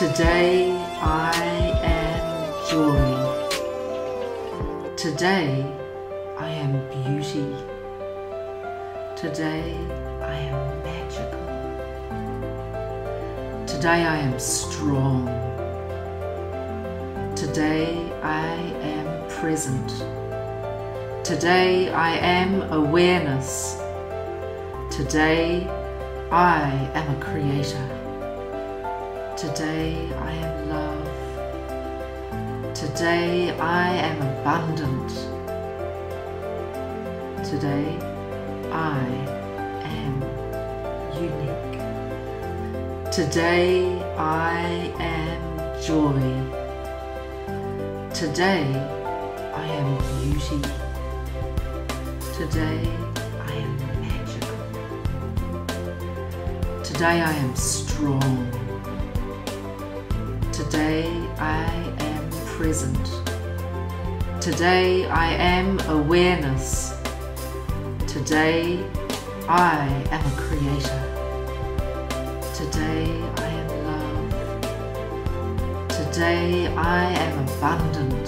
Today I am joy. Today I am beauty. Today I am magical. Today I am strong. Today I am present. Today I am awareness. Today I am a creator. Today I am love. Today I am abundant. Today I am unique. Today I am joy. Today I am beauty. Today I am magical. Today I am strong. Today I am present. Today I am awareness. Today I am a creator. Today I am love. Today I am abundant.